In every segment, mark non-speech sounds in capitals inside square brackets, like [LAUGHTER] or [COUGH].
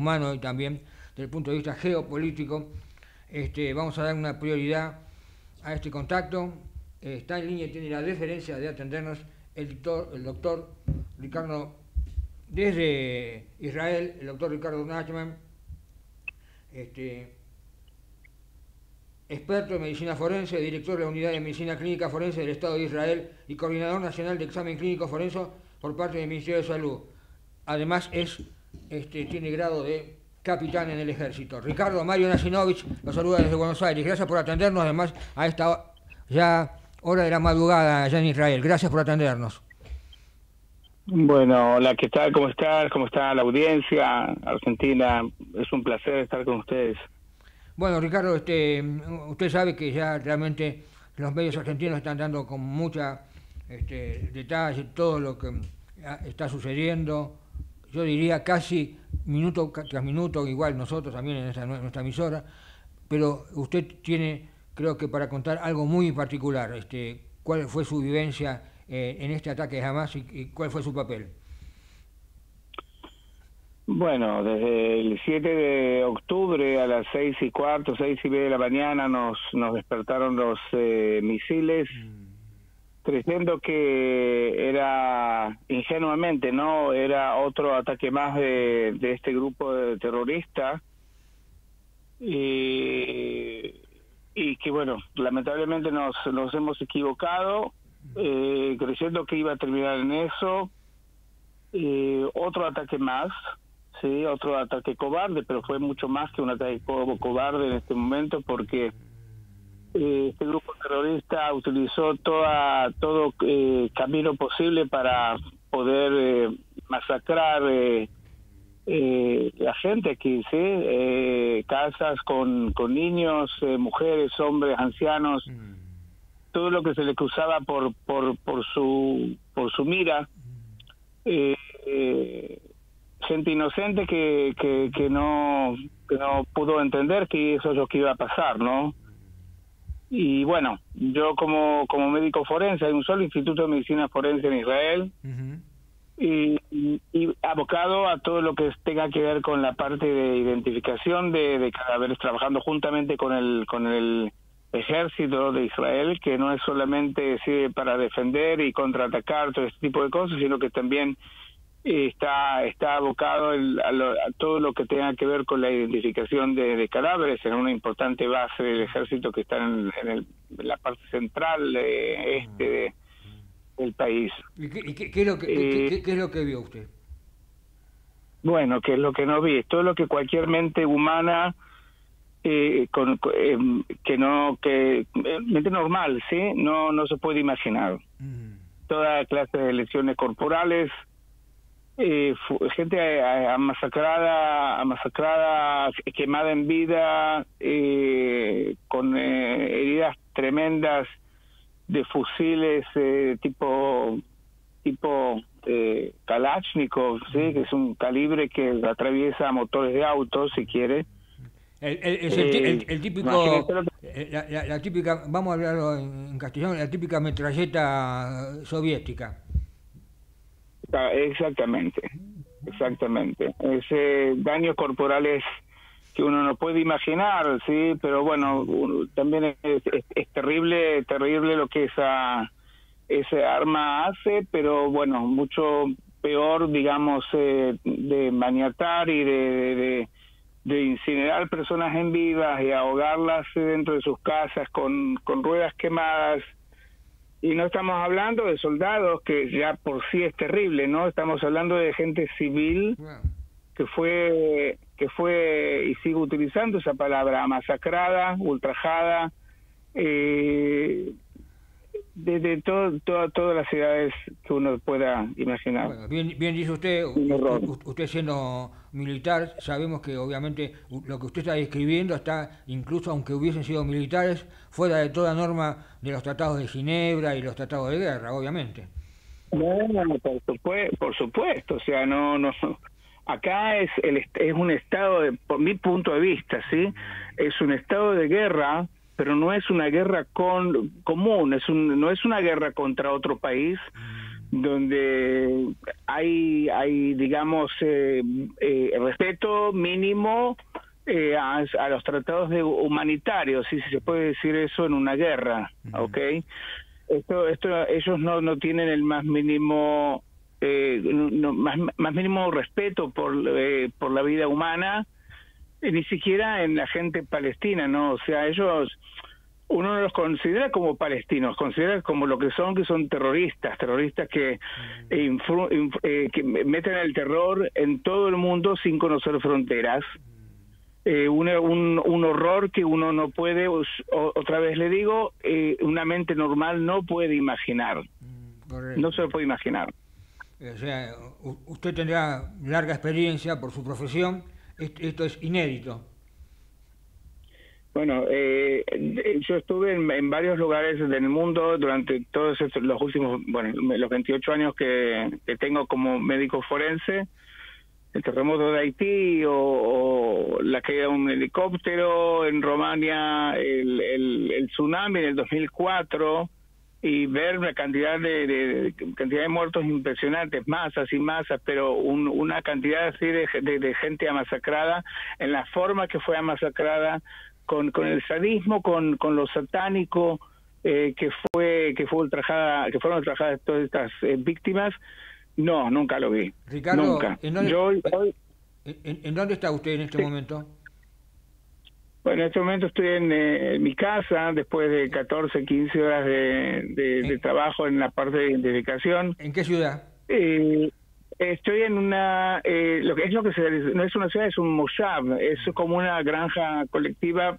humano y también desde el punto de vista geopolítico, este, vamos a dar una prioridad a este contacto. está en línea y tiene la deferencia de atendernos el doctor, Ricardo, desde Israel, el doctor Ricardo Nachman, este, experto en medicina forense, director de la Unidad de Medicina Clínica Forense del Estado de Israel y coordinador nacional de examen clínico forense por parte del Ministerio de Salud. Además es, este, tiene grado de capitán en el ejército. Ricardo Mario Nasinovich los saluda desde Buenos Aires. Gracias por atendernos, además, a esta ya hora de la madrugada allá en Israel. Gracias por atendernos. Bueno, hola, ¿qué tal? ¿Cómo estás? ¿Cómo está la audiencia argentina? Es un placer estar con ustedes. Bueno, Ricardo, este, usted sabe que ya realmente los medios argentinos están dando con mucha este, detalle todo lo que está sucediendo. Yo diría casi minuto tras minuto, igual nosotros también en, nuestra emisora, pero usted tiene, creo que para contar algo muy particular, este, cuál fue su vivencia eh, en este ataque jamás y, y, cuál fue su papel. Bueno, desde el 7 de octubre a las seis y cuarto, seis y media de la mañana nos, nos despertaron los eh, misiles. Mm creyendo que era ingenuamente, ¿no? Era otro ataque más de, de este grupo de terroristas y, y que, bueno, lamentablemente nos, nos hemos equivocado, eh, creyendo que iba a terminar en eso. Eh, otro ataque más, sí, otro ataque cobarde, pero fue mucho más que un ataque cobarde en este momento porque eh, este grupo terrorista utilizó toda, todo eh, camino posible para poder eh, masacrar la gente aquí, ¿sí? casas con, con niños, mujeres, hombres, ancianos, mm. todo lo que se le cruzaba por, por, por, su, por su mira. gente inocente que, que, que, no, que no pudo entender que eso es lo que iba a pasar, ¿no? Y bueno, yo como, como médico forense, hay un solo instituto de medicina forense en Israel, y, y, abocado a todo lo que tenga que ver con la parte de identificación de, de cadáveres, trabajando juntamente con el, con el ejército de Israel, que no es solamente sirve para defender y contraatacar todo este tipo de cosas, sino que también está está abocado a, todo lo que tenga que ver con la identificación de, cadáveres en una importante base del ejército que está en, la parte central este del país. ¿Y, qué, es lo que, qué, es lo que vio usted? Bueno, que es lo que no vi, todo lo que cualquier mente humana eh, con, eh, que no que eh, mente normal, sí, no no se puede imaginar. Toda clase de lesiones corporales, eh, gente eh, masacrada, masacrada, quemada en vida, eh, con eh, heridas tremendas de fusiles tipo tipo Kalashnikov, ¿sí? que es un calibre que atraviesa motores de autos, si quiere. El, el, típico, la, la, típica, vamos a hablarlo en castellano, la típica metralleta soviética. Exactamente, exactamente. Ese daños corporales que uno no puede imaginar, sí, pero bueno, también es, terrible, terrible lo que esa ese arma hace, pero bueno, mucho peor, digamos, eh, de maniatar y de, de, incinerar personas en vivas y ahogarlas dentro de sus casas con, con ruedas quemadas y no estamos hablando de soldados, que ya por sí es terrible, ¿no? Estamos hablando de gente civil que fue, que fue, y sigo utilizando esa palabra, masacrada, ultrajada, eh, desde todo, todas las ciudades que uno pueda imaginar. bien, bien dice usted, usted siendo militar, sabemos que obviamente lo que usted está describiendo está, incluso aunque hubiesen sido militares, fuera de toda norma de los tratados de Ginebra y los tratados de guerra, obviamente. No, por supuesto, por supuesto, o sea, no, no, acá es, el, es un estado, de, por mi punto de vista, ¿sí? Es un estado de guerra pero no es una guerra con, común, es un, no es una guerra contra otro país, donde hay, hay digamos, eh, eh, respeto mínimo eh, a, los tratados de humanitarios, si se puede decir eso en una guerra, ¿ok? Esto, esto, ellos no, no tienen el más mínimo, más, más mínimo respeto por, por la vida humana, ni siquiera en la gente palestina, ¿no? O sea, ellos uno no los considera como palestinos, considera como lo que son, que son terroristas, terroristas que, mm. eh, que meten el terror en todo el mundo sin conocer fronteras. Eh, un, un, horror que uno no puede, otra vez le digo, eh, una mente normal no puede imaginar. Mm, no se lo puede imaginar. O sea, usted tendrá larga experiencia por su profesión, esto es inédito. Bueno, eh, yo estuve en, varios lugares del mundo durante todos los últimos, bueno, los 28 años que, tengo como médico forense. El terremoto de Haití o, la caída de un helicóptero en Romania, el, el, tsunami en el 2004 y ver una cantidad de, cantidad de muertos impresionantes, masas y masas, pero una cantidad así de, de, gente masacrada en la forma que fue masacrada con, con el sadismo, con, con lo satánico eh, que fue que fue ultrajada, que fueron ultrajadas todas estas eh, víctimas, no, nunca lo vi. Ricardo, nunca. ¿en dónde, Yo, ¿en, dónde está usted en este momento? Bueno, en este momento estoy en, eh, mi casa, después de 14, 15 horas de, de, trabajo en la parte de identificación. ¿En qué ciudad? Eh, Estoy en una, eh, lo que es lo que se, no es una ciudad, es un moshav, es como una granja colectiva,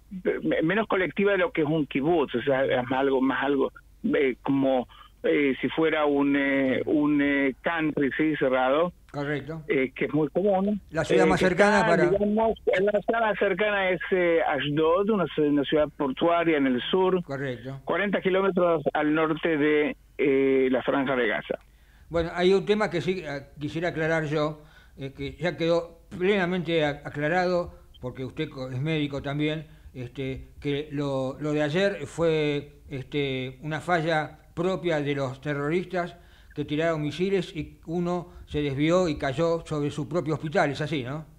menos colectiva de lo que es un kibutz, o sea, es algo más algo eh, como eh, si fuera un un country sí cerrado. Correcto. que es muy común. La ciudad más cercana para. Digamos, la ciudad más cercana es Ashdod, una, una, ciudad portuaria en el sur. Correcto. 40 kilómetros al norte de la Franja de Gaza. Bueno, hay un tema que sí eh, quisiera aclarar yo, eh, que ya quedó plenamente aclarado, porque usted es médico también, este, que lo, lo de ayer fue este, una falla propia de los terroristas que tiraron misiles y uno se desvió y cayó sobre su propio hospital, es así, ¿no?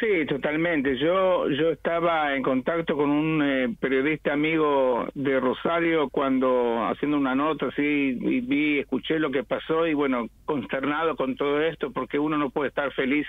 Sí, totalmente. Yo yo estaba en contacto con un eh, periodista amigo de Rosario cuando haciendo una nota así y vi, escuché lo que pasó y bueno, consternado con todo esto porque uno no puede estar feliz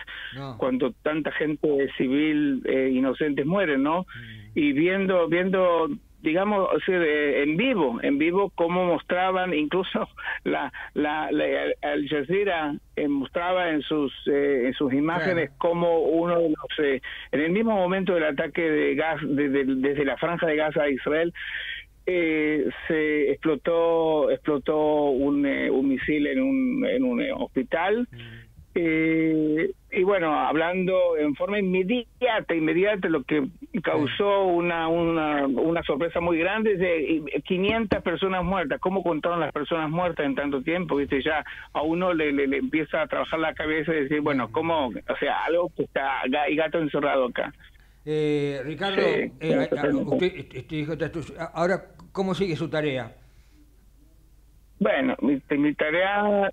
cuando tanta gente civil eh, inocentes mueren, ¿no? Mm. Y viendo viendo digamos, en vivo, en vivo cómo mostraban, incluso [LAUGHS] la, la, la Al Jazeera eh, mostraba en sus eh, en sus imágenes cómo uno de los, eh, en el mismo momento del ataque de gas desde la franja de Gaza a Israel, se explotó explotó un, un misil en un, en un hospital. Mm. Eh, y bueno, hablando en forma inmediata, inmediata, lo que causó una, una, una sorpresa muy grande de 500 personas muertas. ¿Cómo contaron las personas muertas en tanto tiempo? ¿Viste? Ya a uno le, le, empieza a trabajar la cabeza y decir, bueno, ¿cómo? O sea, algo que está y gato encerrado acá. Eh, Ricardo, eh, usted, este, dijo, ahora, ¿cómo sigue su tarea? Bueno, mi, mi tarea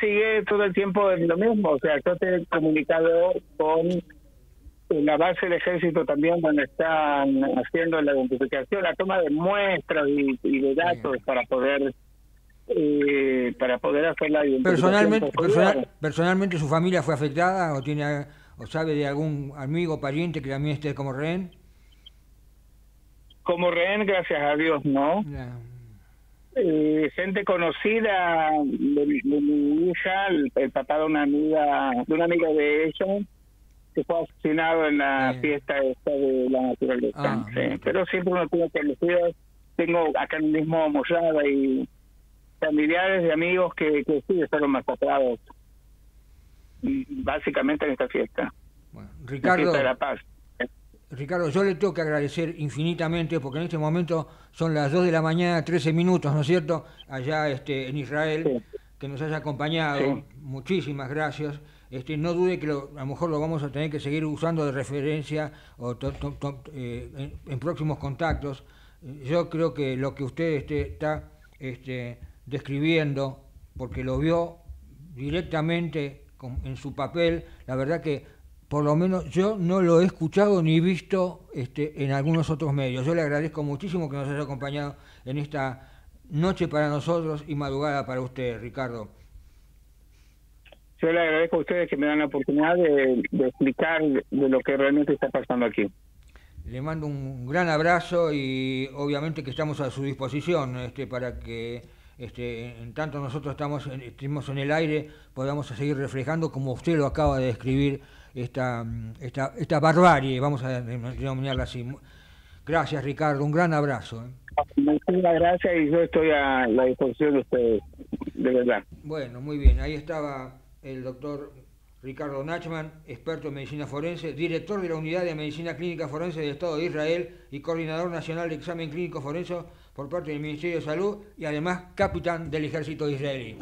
sigue todo el tiempo lo mismo. O sea, yo te he comunicado con la base del ejército también donde están haciendo la identificación, la toma de muestras y, de datos para poder eh, para poder hacer la identificación. Personalmente, personalmente su familia fue afectada o tiene o sabe de algún amigo o pariente que también esté como rehén. Como rehén, gracias a Dios, no. Eh, gente conocida de, mi hija, el, papá de una amiga, de una amiga de ella, que fue asesinado en la fiesta esta de la naturaleza. Ah, Pero siempre uno tiene conocidos, tengo acá en el mismo Mollada y familiares y amigos que, que sí fueron masacrados, básicamente en esta fiesta. Ricardo, de la paz. Ricardo, yo le tengo que agradecer infinitamente porque en este momento son las 2 de la mañana, 13 minutos, ¿no es cierto? Allá este, en Israel, que nos haya acompañado. Muchísimas gracias. Este, no dude que a lo mejor lo vamos a tener que seguir usando de referencia o eh, en, próximos contactos. Yo creo que lo que usted este, está este, describiendo, porque lo vio directamente en su papel, la verdad que por lo menos yo no lo he escuchado ni visto este, en algunos otros medios. Yo le agradezco muchísimo que nos haya acompañado en esta noche para nosotros y madrugada para usted, Ricardo. Yo le agradezco a ustedes que me dan la oportunidad de, explicar de lo que realmente está pasando aquí. Le mando un gran abrazo y obviamente que estamos a su disposición este, para que este, en tanto nosotros estamos en, estemos en el aire podamos seguir reflejando como usted lo acaba de describir esta, esta, esta barbarie, vamos a denominarla así. Gracias Ricardo, un gran abrazo. ¿eh? Muchísimas gracias y yo estoy a la disposición de ustedes, de verdad. Bueno, muy bien, ahí estaba el doctor Ricardo Nachman, experto en medicina forense, director de la Unidad de Medicina Clínica Forense del Estado de Israel y coordinador nacional de examen clínico forense por parte del Ministerio de Salud y además capitán del ejército israelí.